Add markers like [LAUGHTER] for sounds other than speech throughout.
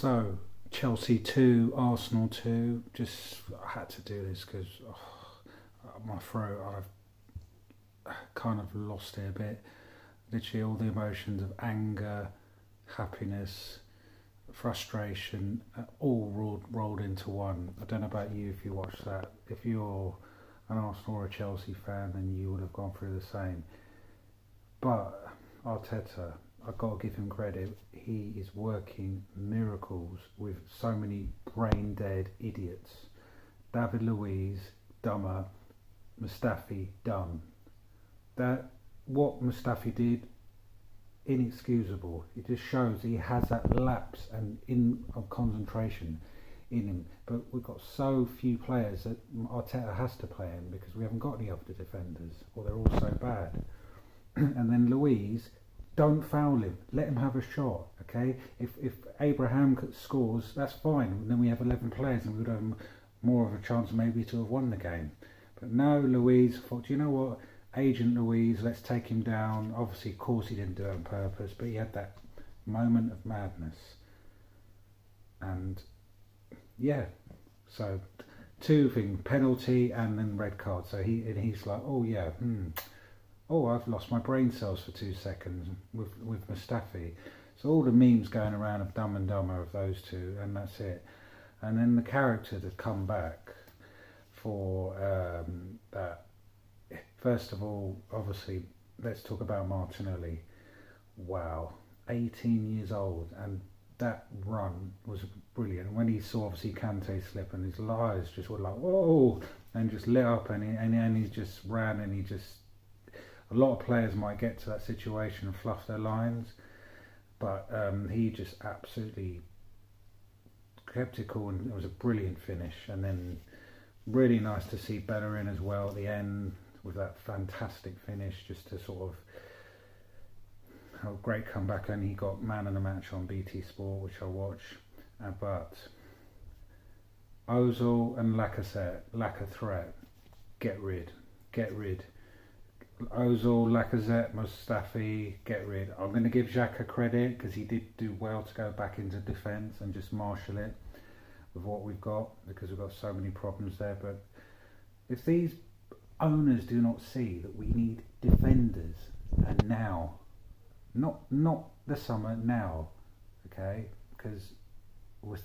So, Chelsea 2, Arsenal 2. Just, I had to do this because oh, my throat, I've kind of lost it a bit. Literally, all the emotions of anger, happiness, frustration, uh, all rolled, rolled into one. I don't know about you if you watched that. If you're an Arsenal or a Chelsea fan, then you would have gone through the same. But Arteta, I've got to give him credit. He is working miracles with so many brain dead idiots. David Luiz, dumber. Mustafi, dumb. That what Mustafi did, inexcusable. It just shows he has that lapse and in of concentration in him. But we've got so few players that Arteta has to play him because we haven't got any other defenders, or they're all so bad. [CLEARS THROAT] and then Luiz don't foul him. Let him have a shot. Okay. If if Abraham scores, that's fine. Then we have eleven players, and we would have more of a chance maybe to have won the game. But no, Luiz thought, do you know what? Agent Luiz, let's take him down. Obviously, of course, he didn't do it on purpose, but he had that moment of madness. And yeah, so two things: penalty and then red card. So he and he's like, oh yeah, hmm oh, I've lost my brain cells for two seconds with with Mustafi. So all the memes going around of Dumb and Dumber of those two, and that's it. And then the character to come back for um, that. First of all, obviously, let's talk about Martinelli. Wow, 18 years old, and that run was brilliant. When he saw obviously Kante slip, and his eyes just were like whoa, and just lit up, and he, and, and he just ran, and he just a lot of players might get to that situation and fluff their lines, but um, he just absolutely kept it cool and it was a brilliant finish. And then really nice to see Bellerin as well at the end with that fantastic finish, just to sort of a great comeback. And he got man of the match on BT Sport, which I watch. Uh, but Ozil and Lacazette, lack of threat, get rid, get rid. Ozil, Lacazette, Mustafi, get rid. I'm going to give Xhaka credit because he did do well to go back into defence and just marshal it with what we've got because we've got so many problems there. But if these owners do not see that we need defenders and now, not not the summer now, okay? Because we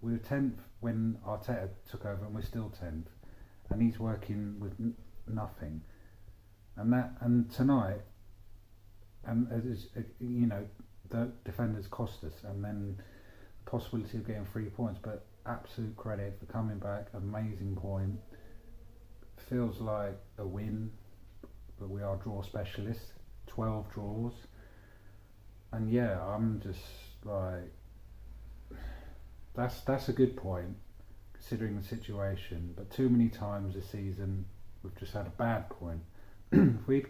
we were tenth when Arteta took over and we're still tenth, and he's working with n- nothing and that and tonight, and it, you know, the defenders cost us, and then the possibility of getting three points. But absolute credit for coming back, amazing point. Feels like a win, but we are draw specialists. Twelve draws, and yeah, I'm just like, that's that's a good point considering the situation. But too many times this season, we've just had a bad point. If [CLEARS THROAT] we'd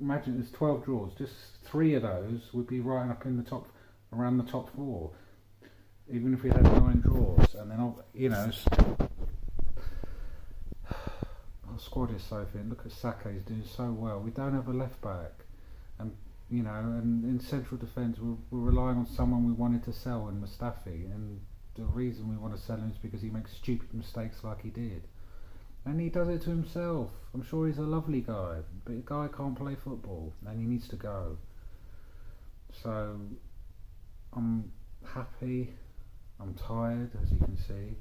imagine there's 12 draws, just three of those would be right up in the top, around the top four. Even if we had nine draws, and then you know, [SIGHS] our squad is so thin. Look at Saka; he's doing so well. We don't have a left back, and you know, and in central defence, we're, we're relying on someone we wanted to sell in Mustafi, and the reason we want to sell him is because he makes stupid mistakes like he did. And he does it to himself. I'm sure he's a lovely guy, but a guy can't play football and he needs to go. So I'm happy. I'm tired, as you can see,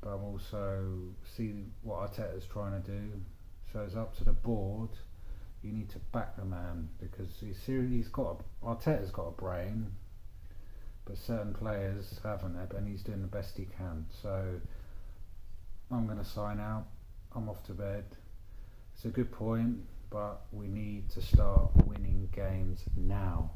but I'm also see what Arteta's trying to do. So it's up to the board. You need to back the man because he's seriously, he's got a, Arteta's got a brain, but certain players haven't, and he's doing the best he can. So I'm going to sign out. I'm off to bed. It's a good point, but we need to start winning games now.